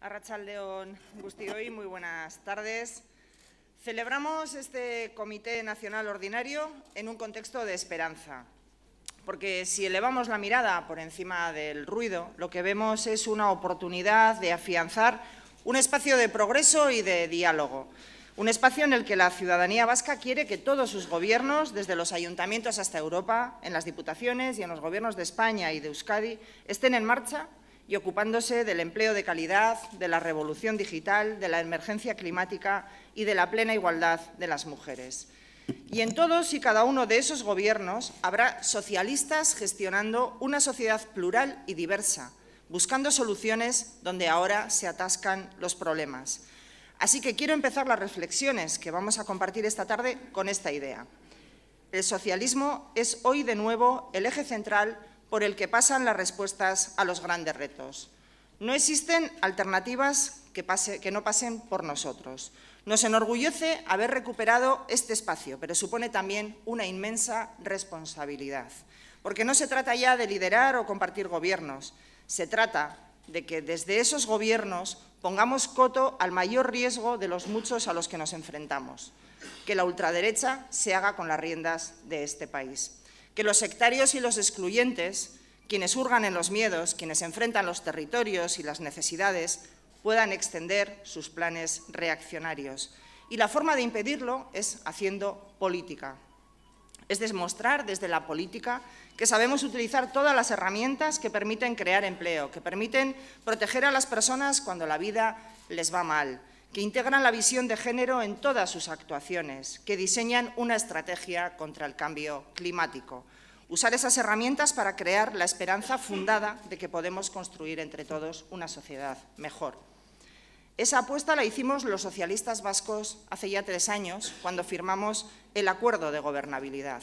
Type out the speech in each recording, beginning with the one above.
Arrachaldeón Gustihoy, muy buenas tardes. Celebramos este Comité Nacional Ordinario en un contexto de esperanza, porque si elevamos la mirada por encima del ruido, lo que vemos es una oportunidad de afianzar un espacio de progreso y de diálogo, un espacio en el que la ciudadanía vasca quiere que todos sus gobiernos, desde los ayuntamientos hasta Europa, en las diputaciones y en los gobiernos de España y de Euskadi, estén en marcha y ocupándose del empleo de calidad, de la revolución digital, de la emergencia climática y de la plena igualdad de las mujeres. Y en todos y cada uno de esos gobiernos habrá socialistas gestionando una sociedad plural y diversa, buscando soluciones donde ahora se atascan los problemas. Así que quiero empezar las reflexiones que vamos a compartir esta tarde con esta idea. El socialismo es hoy de nuevo el eje central por el que pasan las respuestas a los grandes retos. No existen alternativas que, no pasen por nosotros. Nos enorgullece haber recuperado este espacio, pero supone también una inmensa responsabilidad, porque no se trata ya de liderar o compartir gobiernos, se trata de que desde esos gobiernos pongamos coto al mayor riesgo de los muchos a los que nos enfrentamos, que la ultraderecha se haga con las riendas de este país que los sectarios y los excluyentes, quienes hurgan en los miedos, quienes enfrentan los territorios y las necesidades, puedan extender sus planes reaccionarios. Y la forma de impedirlo es haciendo política. Es demostrar desde la política que sabemos utilizar todas las herramientas que permiten crear empleo, que permiten proteger a las personas cuando la vida les va mal, que integran la visión de género en todas sus actuaciones, que diseñan una estrategia contra el cambio climático. Usar esas herramientas para crear la esperanza fundada de que podemos construir entre todos una sociedad mejor. Esa apuesta la hicimos los socialistas vascos hace ya tres años, cuando firmamos el acuerdo de gobernabilidad.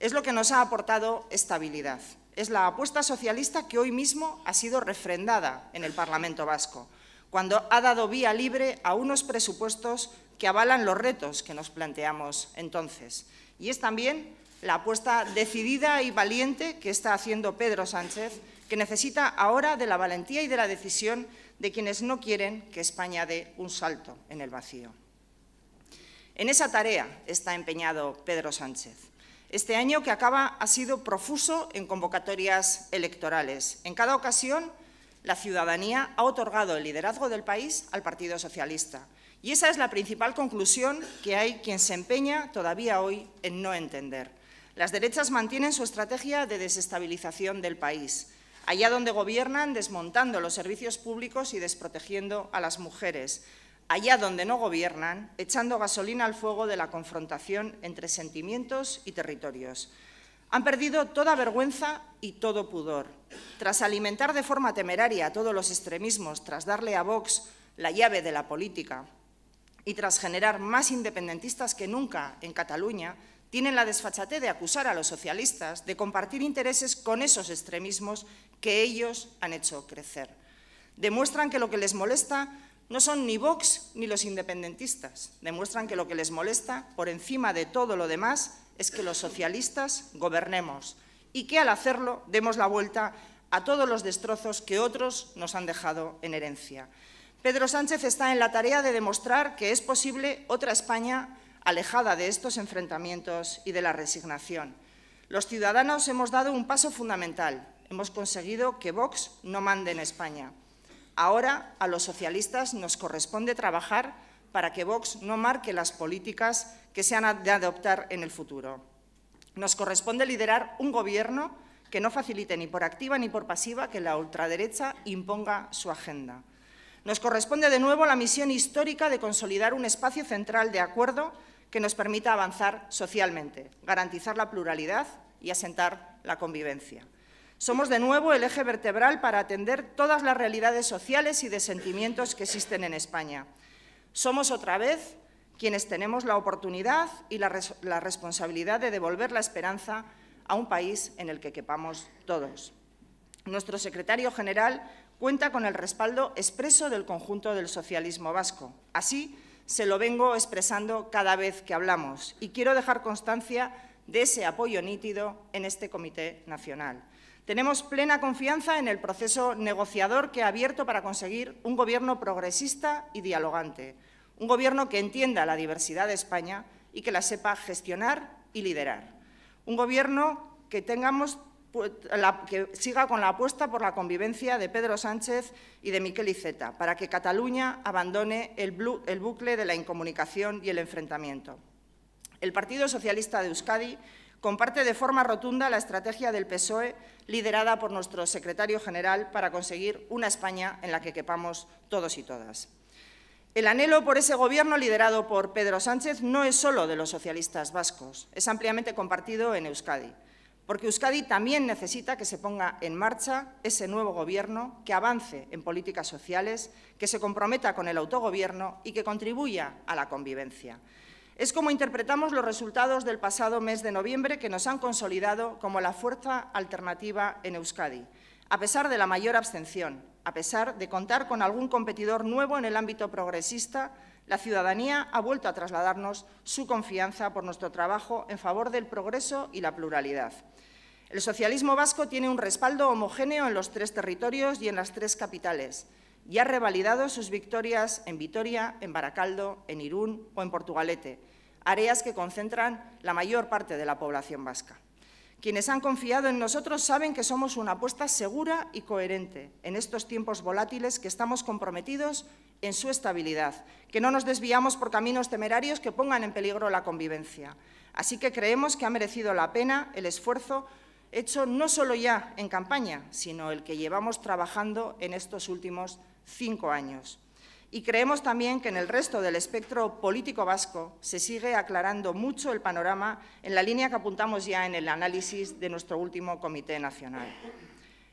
Es lo que nos ha aportado estabilidad. Es la apuesta socialista que hoy mismo ha sido refrendada en el Parlamento vasco cuando ha dado vía libre a unos presupuestos que avalan los retos que nos planteamos entonces. Y es también la apuesta decidida y valiente que está haciendo Pedro Sánchez, que necesita ahora de la valentía y de la decisión de quienes no quieren que España dé un salto en el vacío. En esa tarea está empeñado Pedro Sánchez. Este año que acaba ha sido profuso en convocatorias electorales. En cada ocasión la ciudadanía ha otorgado el liderazgo del país al Partido Socialista. Y esa es la principal conclusión que hay quien se empeña todavía hoy en no entender. Las derechas mantienen su estrategia de desestabilización del país, allá donde gobiernan desmontando los servicios públicos y desprotegiendo a las mujeres, allá donde no gobiernan echando gasolina al fuego de la confrontación entre sentimientos y territorios. Han perdido toda vergüenza y todo pudor. Tras alimentar de forma temeraria todos los extremismos, tras darle a Vox la llave de la política y tras generar más independentistas que nunca en Cataluña, tienen la desfachatez de acusar a los socialistas de compartir intereses con esos extremismos que ellos han hecho crecer. Demuestran que lo que les molesta no son ni Vox ni los independentistas. Demuestran que lo que les molesta, por encima de todo lo demás, es que los socialistas gobernemos y que al hacerlo demos la vuelta a todos los destrozos que otros nos han dejado en herencia. Pedro Sánchez está en la tarea de demostrar que es posible otra España alejada de estos enfrentamientos y de la resignación. Los ciudadanos hemos dado un paso fundamental. Hemos conseguido que Vox no mande en España. Ahora a los socialistas nos corresponde trabajar para que Vox no marque las políticas que se han de adoptar en el futuro. Nos corresponde liderar un gobierno que no facilite ni por activa ni por pasiva que la ultraderecha imponga su agenda. Nos corresponde de nuevo la misión histórica de consolidar un espacio central de acuerdo que nos permita avanzar socialmente, garantizar la pluralidad y asentar la convivencia. Somos de nuevo el eje vertebral para atender todas las realidades sociales y de sentimientos que existen en España. Somos otra vez quienes tenemos la oportunidad y la, responsabilidad de devolver la esperanza a un país en el que quepamos todos. Nuestro secretario general cuenta con el respaldo expreso del conjunto del socialismo vasco. Así se lo vengo expresando cada vez que hablamos y quiero dejar constancia de ese apoyo nítido en este Comité Nacional. Tenemos plena confianza en el proceso negociador que ha abierto para conseguir un Gobierno progresista y dialogante, un Gobierno que entienda la diversidad de España y que la sepa gestionar y liderar. Un Gobierno que siga con la apuesta por la convivencia de Pedro Sánchez y de Miquel Iceta, para que Cataluña abandone el, bucle de la incomunicación y el enfrentamiento. El Partido Socialista de Euskadi comparte de forma rotunda la estrategia del PSOE liderada por nuestro secretario general para conseguir una España en la que quepamos todos y todas. El anhelo por ese gobierno liderado por Pedro Sánchez no es solo de los socialistas vascos, es ampliamente compartido en Euskadi porque Euskadi también necesita que se ponga en marcha ese nuevo Gobierno, que avance en políticas sociales, que se comprometa con el autogobierno y que contribuya a la convivencia. Es como interpretamos los resultados del pasado mes de noviembre que nos han consolidado como la fuerza alternativa en Euskadi, a pesar de la mayor abstención, a pesar de contar con algún competidor nuevo en el ámbito progresista, la ciudadanía ha vuelto a trasladarnos su confianza por nuestro trabajo en favor del progreso y la pluralidad. El socialismo vasco tiene un respaldo homogéneo en los tres territorios y en las tres capitales y ha revalidado sus victorias en Vitoria, en Baracaldo, en Irún o en Portugalete, áreas que concentran la mayor parte de la población vasca. Quienes han confiado en nosotros saben que somos una apuesta segura y coherente en estos tiempos volátiles que estamos comprometidos en su estabilidad, que no nos desviamos por caminos temerarios que pongan en peligro la convivencia. Así que creemos que ha merecido la pena el esfuerzo hecho no solo ya en campaña, sino el que llevamos trabajando en estos últimos cinco años. Y creemos también que en el resto del espectro político vasco se sigue aclarando mucho el panorama en la línea que apuntamos ya en el análisis de nuestro último Comité Nacional.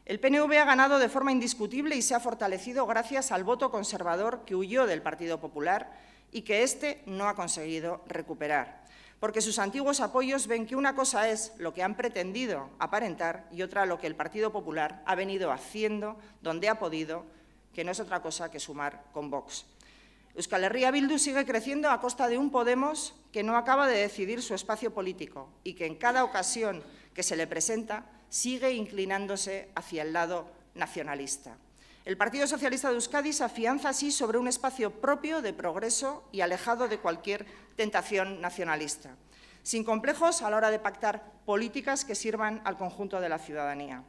El PNV ha ganado de forma indiscutible y se ha fortalecido gracias al voto conservador que huyó del Partido Popular y que éste no ha conseguido recuperar porque sus antiguos apoyos ven que una cosa es lo que han pretendido aparentar y otra lo que el Partido Popular ha venido haciendo donde ha podido, que no es otra cosa que sumar con Vox. Euskal Herria Bildu sigue creciendo a costa de un Podemos que no acaba de decidir su espacio político y que en cada ocasión que se le presenta sigue inclinándose hacia el lado nacionalista. El Partido Socialista de Euskadi se afianza así sobre un espacio propio de progreso y alejado de cualquier tentación nacionalista, sin complejos a la hora de pactar políticas que sirvan al conjunto de la ciudadanía.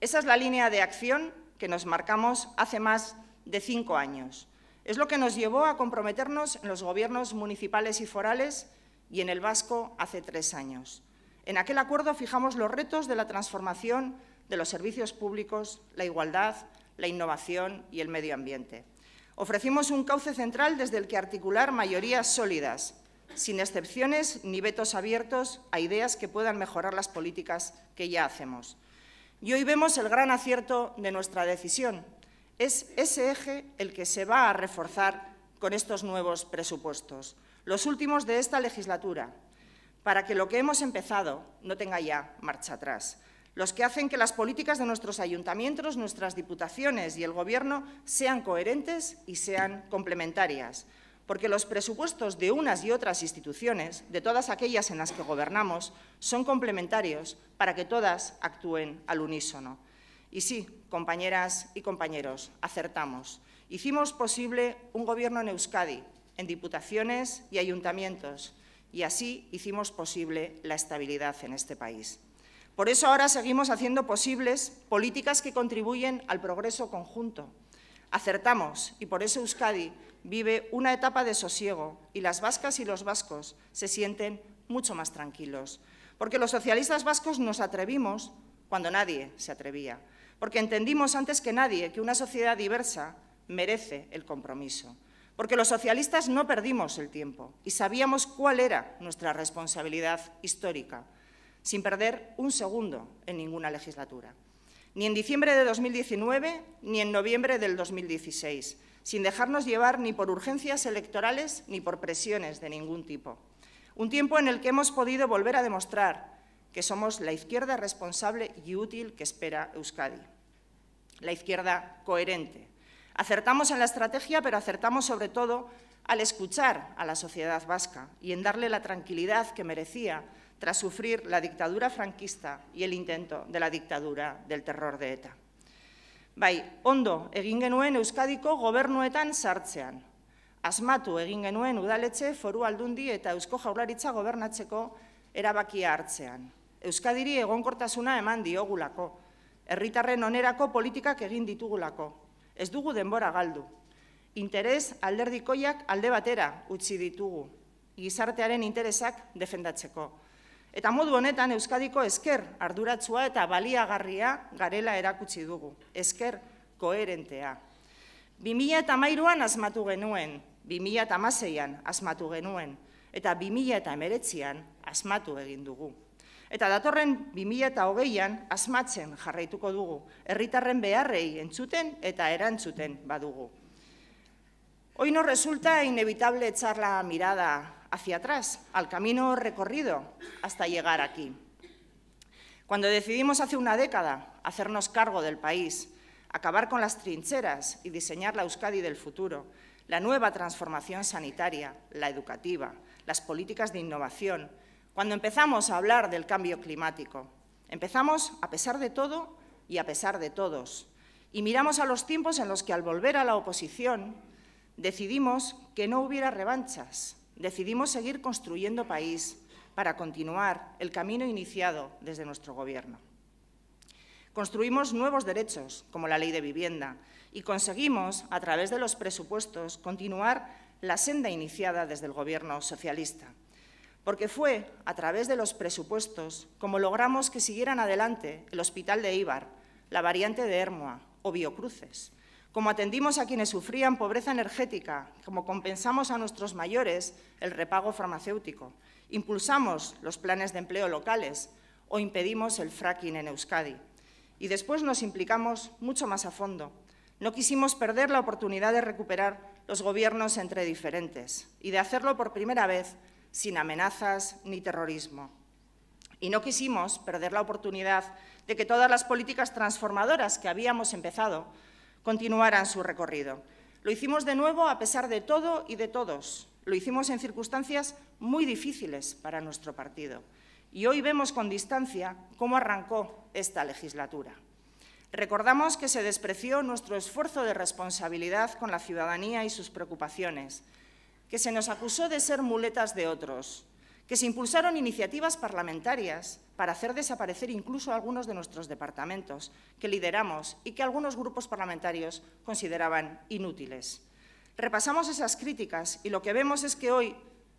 Esa es la línea de acción que nos marcamos hace más de cinco años. Es lo que nos llevó a comprometernos en los gobiernos municipales y forales y en el vasco hace tres años. En aquel acuerdo fijamos los retos de la transformación de los servicios públicos, la igualdad, la innovación y el medio ambiente. Ofrecimos un cauce central desde el que articular mayorías sólidas, sin excepciones ni vetos abiertos a ideas que puedan mejorar las políticas que ya hacemos. Y hoy vemos el gran acierto de nuestra decisión. Es ese eje el que se va a reforzar con estos nuevos presupuestos, los últimos de esta legislatura, para que lo que hemos empezado no tenga ya marcha atrás los que hacen que las políticas de nuestros ayuntamientos, nuestras diputaciones y el Gobierno sean coherentes y sean complementarias, porque los presupuestos de unas y otras instituciones, de todas aquellas en las que gobernamos, son complementarios para que todas actúen al unísono. Y sí, compañeras y compañeros, acertamos. Hicimos posible un Gobierno en Euskadi, en diputaciones y ayuntamientos, y así hicimos posible la estabilidad en este país. Por eso ahora seguimos haciendo posibles políticas que contribuyen al progreso conjunto. Acertamos y por eso Euskadi vive una etapa de sosiego y las vascas y los vascos se sienten mucho más tranquilos. Porque los socialistas vascos nos atrevimos cuando nadie se atrevía. Porque entendimos antes que nadie que una sociedad diversa merece el compromiso. Porque los socialistas no perdimos el tiempo y sabíamos cuál era nuestra responsabilidad histórica sin perder un segundo en ninguna legislatura. Ni en diciembre de 2019 ni en noviembre del 2016, sin dejarnos llevar ni por urgencias electorales ni por presiones de ningún tipo. Un tiempo en el que hemos podido volver a demostrar que somos la izquierda responsable y útil que espera Euskadi. La izquierda coherente. Acertamos en la estrategia, pero acertamos sobre todo al escuchar a la sociedad vasca y en darle la tranquilidad que merecía tras sufrir la dictadura franquista y el intento de la dictadura del terror de ETA. Bai, ondo egin genuen Euskadiko gobernuetan sartzean. Asmatu egin genuen udaletxe foru aldundi eta Eusko Jaurlaritza gobernatzeko erabakia hartzean. Euskadiri egonkortasuna eman diogulako. Herritarren onerako politikak egin ditugulako. Ez dugu denbora galdu. Interes alderdikoiak alde batera utzi ditugu. Gizartearen interesak defendatzeko. Eta modu honetan Euskadiko esker arduratsua eta baliagarria garela erakutsi dugu. Esker koherentea. 2000 eta mairuan asmatu genuen, 2000 eta maseian asmatu genuen, eta 2000 eta emeretzian asmatu egin dugu. Eta datorren 2000 eta hogeian asmatzen jarraituko dugu, herritarren beharrei entzuten eta erantzuten badugu. Hoy nos resulta inevitable echar la mirada hacia atrás, al camino recorrido hasta llegar aquí. Cuando decidimos hace una década hacernos cargo del país, acabar con las trincheras y diseñar la Euskadi del futuro, la nueva transformación sanitaria, la educativa, las políticas de innovación, cuando empezamos a hablar del cambio climático, empezamos a pesar de todo y a pesar de todos, y miramos a los tiempos en los que al volver a la oposición decidimos que no hubiera revanchas, decidimos seguir construyendo país para continuar el camino iniciado desde nuestro Gobierno. Construimos nuevos derechos, como la ley de vivienda, y conseguimos, a través de los presupuestos, continuar la senda iniciada desde el Gobierno socialista. Porque fue a través de los presupuestos como logramos que siguieran adelante el Hospital de Ibar, la variante de Hermoa o Biocruces, como atendimos a quienes sufrían pobreza energética, como compensamos a nuestros mayores el repago farmacéutico, impulsamos los planes de empleo locales o impedimos el fracking en Euskadi. Y después nos implicamos mucho más a fondo. No quisimos perder la oportunidad de recuperar los gobiernos entre diferentes y de hacerlo por primera vez sin amenazas ni terrorismo. Y no quisimos perder la oportunidad de que todas las políticas transformadoras que habíamos empezado continuaran su recorrido. Lo hicimos de nuevo a pesar de todo y de todos. Lo hicimos en circunstancias muy difíciles para nuestro partido. Y hoy vemos con distancia cómo arrancó esta legislatura. Recordamos que se despreció nuestro esfuerzo de responsabilidad con la ciudadanía y sus preocupaciones, que se nos acusó de ser muletas de otros, que se impulsaron iniciativas parlamentarias para hacer desaparecer incluso algunos de nuestros departamentos que lideramos y que algunos grupos parlamentarios consideraban inútiles. Repasamos esas críticas y lo que vemos es que hoy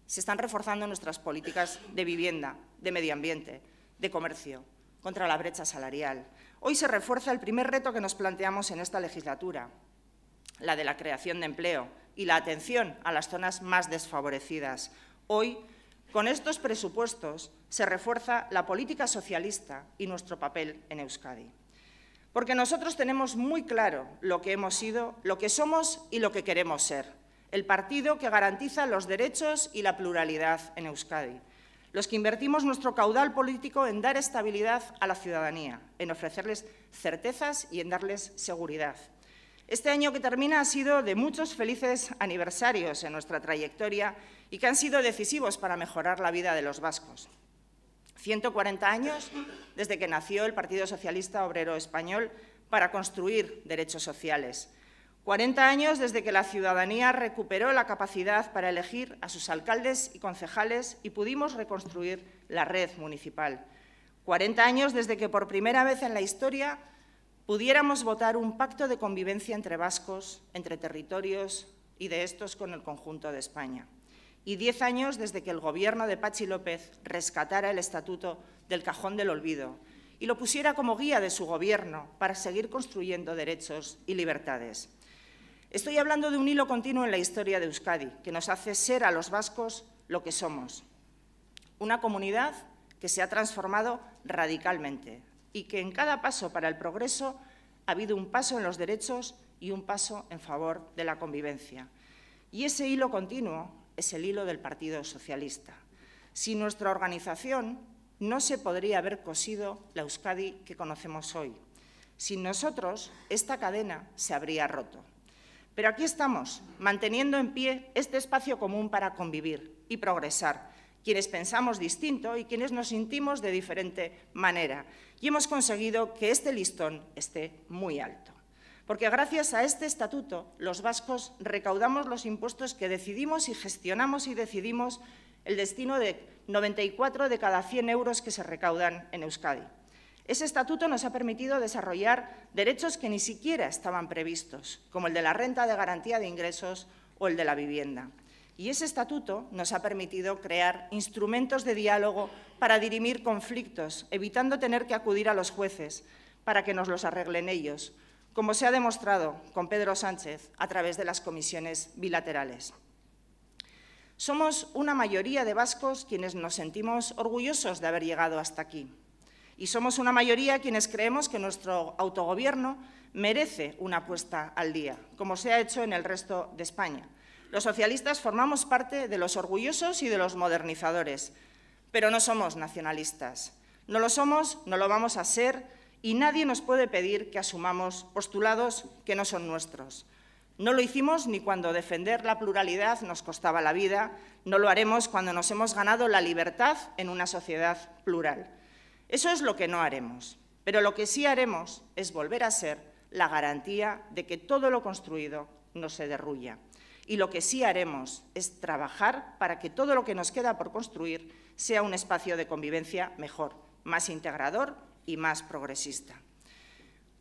se están reforzando nuestras políticas de vivienda, de medio ambiente, de comercio, contra la brecha salarial. Hoy se refuerza el primer reto que nos planteamos en esta legislatura, la de la creación de empleo y la atención a las zonas más desfavorecidas. Hoy con estos presupuestos se refuerza la política socialista y nuestro papel en Euskadi. Porque nosotros tenemos muy claro lo que hemos sido, lo que somos y lo que queremos ser. El partido que garantiza los derechos y la pluralidad en Euskadi. Los que invertimos nuestro caudal político en dar estabilidad a la ciudadanía, en ofrecerles certezas y en darles seguridad. Este año que termina ha sido de muchos felices aniversarios en nuestra trayectoria y que han sido decisivos para mejorar la vida de los vascos. 140 años desde que nació el Partido Socialista Obrero Español para construir derechos sociales. 40 años desde que la ciudadanía recuperó la capacidad para elegir a sus alcaldes y concejales y pudimos reconstruir la red municipal. 40 años desde que por primera vez en la historia pudiéramos votar un pacto de convivencia entre vascos, entre territorios y de estos con el conjunto de España. Y diez años desde que el Gobierno de Pachi López rescatara el Estatuto del Cajón del Olvido y lo pusiera como guía de su Gobierno para seguir construyendo derechos y libertades. Estoy hablando de un hilo continuo en la historia de Euskadi, que nos hace ser a los vascos lo que somos. Una comunidad que se ha transformado radicalmente, y que en cada paso para el progreso ha habido un paso en los derechos y un paso en favor de la convivencia. Y ese hilo continuo es el hilo del Partido Socialista. Sin nuestra organización no se podría haber cosido la Euskadi que conocemos hoy. Sin nosotros, esta cadena se habría roto. Pero aquí estamos, manteniendo en pie este espacio común para convivir y progresar, quienes pensamos distinto y quienes nos sentimos de diferente manera. Y hemos conseguido que este listón esté muy alto. Porque gracias a este estatuto los vascos recaudamos los impuestos que decidimos y gestionamos y decidimos el destino de 94 de cada 100 euros que se recaudan en Euskadi. Ese estatuto nos ha permitido desarrollar derechos que ni siquiera estaban previstos, como el de la renta de garantía de ingresos o el de la vivienda. Y ese estatuto nos ha permitido crear instrumentos de diálogo para dirimir conflictos, evitando tener que acudir a los jueces para que nos los arreglen ellos, como se ha demostrado con Pedro Sánchez a través de las comisiones bilaterales. Somos una mayoría de vascos quienes nos sentimos orgullosos de haber llegado hasta aquí. Y somos una mayoría quienes creemos que nuestro autogobierno merece una puesta al día, como se ha hecho en el resto de España. Los socialistas formamos parte de los orgullosos y de los modernizadores, pero no somos nacionalistas. No lo somos, no lo vamos a ser y nadie nos puede pedir que asumamos postulados que no son nuestros. No lo hicimos ni cuando defender la pluralidad nos costaba la vida, no lo haremos cuando nos hemos ganado la libertad en una sociedad plural. Eso es lo que no haremos. Pero lo que sí haremos es volver a ser la garantía de que todo lo construido no se derruya. Y lo que sí haremos es trabajar para que todo lo que nos queda por construir sea un espacio de convivencia mejor, más integrador y más progresista.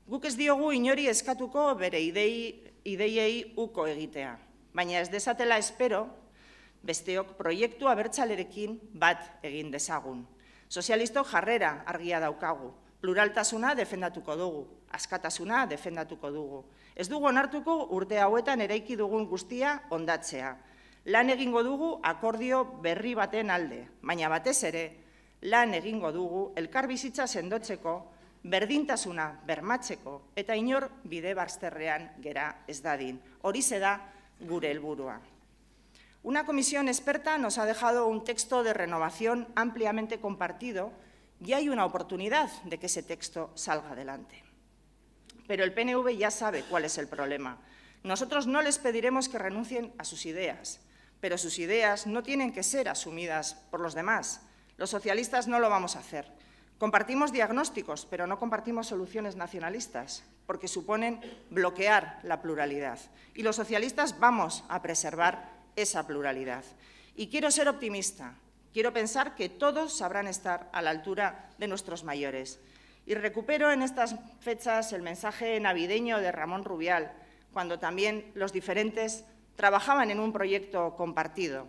Guk ez diogu inori eskatuko bere idei, ideiei uko egitea, baina ez desatela espero besteok proiektu abertzalerekin bat egin dezagun. Sozialistok jarrera argia daukagu, pluraltasuna defendatuko dugu, askatasuna defendatuko dugu. Ez dugu onartuko urte hauetan eraiki dugun guztia ondatzea. Lan egingo dugu akordio berri baten alde, baina batez ere, lan egingo dugu elkarbizitza sendotzeko, berdintasuna bermatzeko eta inor bide gera ez dadin. Hori da gure. Una comisión experta nos ha dejado un texto de renovación ampliamente compartido y hay una oportunidad de que ese texto salga adelante. Pero el PNV ya sabe cuál es el problema. Nosotros no les pediremos que renuncien a sus ideas, pero sus ideas no tienen que ser asumidas por los demás. Los socialistas no lo vamos a hacer. Compartimos diagnósticos, pero no compartimos soluciones nacionalistas, porque suponen bloquear la pluralidad. Y los socialistas vamos a preservar esa pluralidad. Y quiero ser optimista, quiero pensar que todos sabrán estar a la altura de nuestros mayores. Y recupero en estas fechas el mensaje navideño de Ramón Rubial, cuando también los diferentes trabajaban en un proyecto compartido.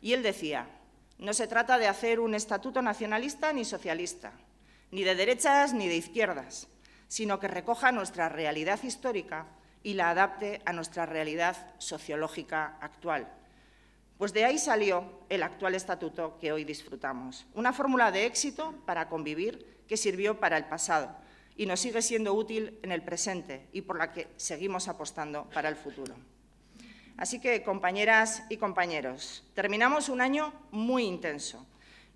Y él decía, no se trata de hacer un estatuto nacionalista ni socialista, ni de derechas ni de izquierdas, sino que recoja nuestra realidad histórica y la adapte a nuestra realidad sociológica actual. Pues de ahí salió el actual estatuto que hoy disfrutamos, una fórmula de éxito para convivir que sirvió para el pasado y nos sigue siendo útil en el presente y por la que seguimos apostando para el futuro. Así que, compañeras y compañeros, terminamos un año muy intenso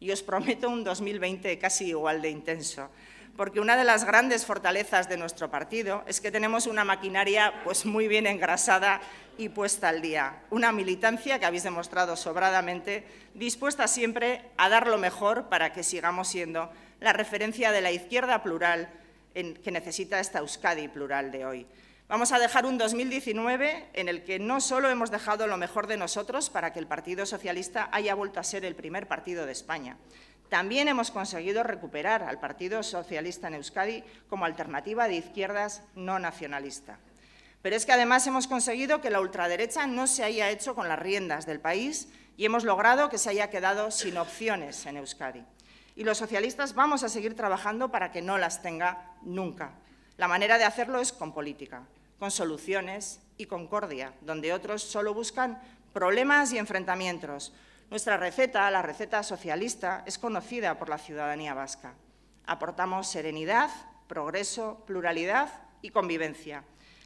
y os prometo un 2020 casi igual de intenso, porque una de las grandes fortalezas de nuestro partido es que tenemos una maquinaria pues, muy bien engrasada y puesta al día. Una militancia que habéis demostrado sobradamente, dispuesta siempre a dar lo mejor para que sigamos siendo la referencia de la izquierda plural que necesita esta Euskadi plural de hoy. Vamos a dejar un 2019 en el que no solo hemos dejado lo mejor de nosotros para que el Partido Socialista haya vuelto a ser el primer partido de España, también hemos conseguido recuperar al Partido Socialista en Euskadi como alternativa de izquierdas no nacionalista. Pero es que además hemos conseguido que la ultraderecha no se haya hecho con las riendas del país y hemos logrado que se haya quedado sin opciones en Euskadi. Y los socialistas vamos a seguir trabajando para que no las tenga nunca. La manera de hacerlo es con política, con soluciones y concordia, donde otros solo buscan problemas y enfrentamientos, nuestra receta, la receta socialista, es conocida por la ciudadanía vasca. Aportamos serenidad, progreso, pluralidad y convivencia.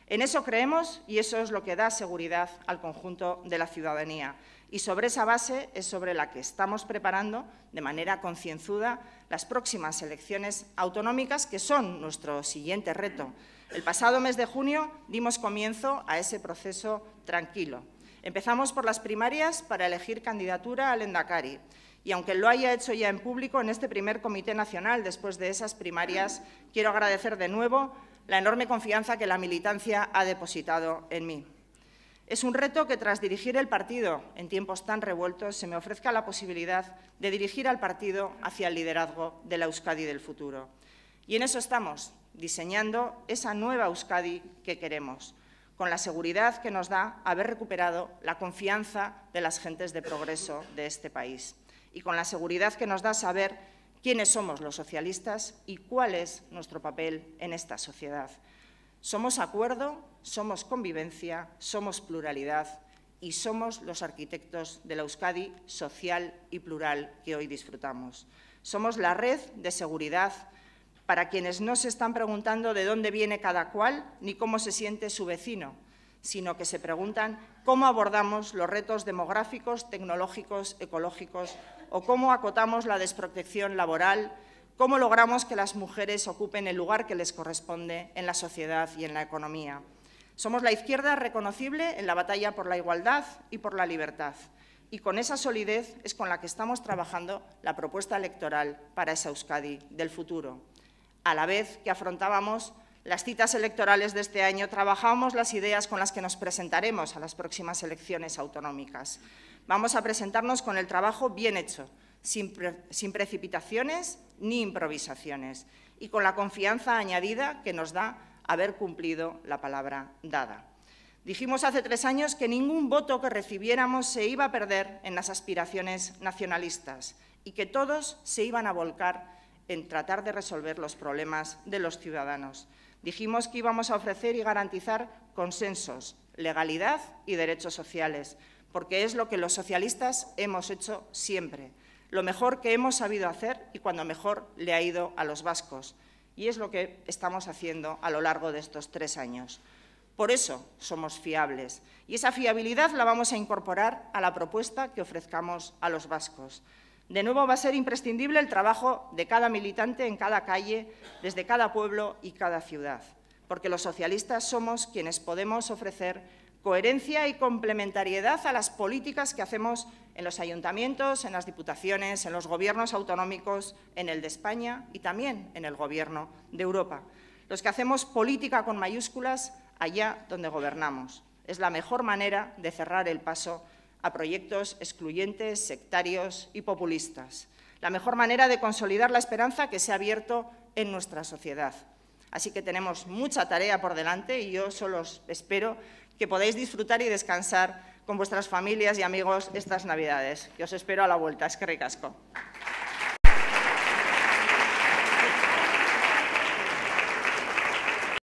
En eso creemos y eso es lo que da seguridad al conjunto de la ciudadanía. Y sobre esa base es sobre la que estamos preparando de manera concienzuda las próximas elecciones autonómicas, que son nuestro siguiente reto. El pasado mes de junio dimos comienzo a ese proceso tranquilo. Empezamos por las primarias para elegir candidatura al Endacari Y aunque lo haya hecho ya en público, en este primer Comité Nacional, después de esas primarias, quiero agradecer de nuevo la enorme confianza que la militancia ha depositado en mí. Es un reto que tras dirigir el partido en tiempos tan revueltos se me ofrezca la posibilidad de dirigir al partido hacia el liderazgo de la Euskadi del futuro. Y en eso estamos, diseñando esa nueva Euskadi que queremos, con la seguridad que nos da haber recuperado la confianza de las gentes de progreso de este país y con la seguridad que nos da saber quiénes somos los socialistas y cuál es nuestro papel en esta sociedad. Somos acuerdo, somos convivencia, somos pluralidad y somos los arquitectos de la Euskadi social y plural que hoy disfrutamos. Somos la red de seguridad para quienes no se están preguntando de dónde viene cada cual ni cómo se siente su vecino, sino que se preguntan cómo abordamos los retos demográficos, tecnológicos, ecológicos o cómo acotamos la desprotección laboral, cómo logramos que las mujeres ocupen el lugar que les corresponde en la sociedad y en la economía. Somos la izquierda reconocible en la batalla por la igualdad y por la libertad. Y con esa solidez es con la que estamos trabajando la propuesta electoral para esa Euskadi del futuro. A la vez que afrontábamos las citas electorales de este año, trabajamos las ideas con las que nos presentaremos a las próximas elecciones autonómicas. Vamos a presentarnos con el trabajo bien hecho, sin, sin precipitaciones ni improvisaciones y con la confianza añadida que nos da haber cumplido la palabra dada. Dijimos hace tres años que ningún voto que recibiéramos se iba a perder en las aspiraciones nacionalistas y que todos se iban a volcar en tratar de resolver los problemas de los ciudadanos. Dijimos que íbamos a ofrecer y garantizar consensos, legalidad y derechos sociales, porque es lo que los socialistas hemos hecho siempre, lo mejor que hemos sabido hacer y cuando mejor le ha ido a los vascos. Y es lo que estamos haciendo a lo largo de estos tres años. Por eso somos fiables y esa fiabilidad la vamos a incorporar a la propuesta que ofrezcamos a los vascos. De nuevo va a ser imprescindible el trabajo de cada militante en cada calle, desde cada pueblo y cada ciudad, porque los socialistas somos quienes podemos ofrecer coherencia y complementariedad a las políticas que hacemos en los ayuntamientos, en las diputaciones, en los gobiernos autonómicos, en el de España y también en el Gobierno de Europa. Los que hacemos política con mayúsculas allá donde gobernamos. Es la mejor manera de cerrar el paso a proyectos excluyentes, sectarios y populistas. La mejor manera de consolidar la esperanza que se ha abierto en nuestra sociedad. Así que tenemos mucha tarea por delante y yo solo espero que podáis disfrutar y descansar con vuestras familias y amigos estas Navidades. Que os espero a la vuelta. Es que ricasco.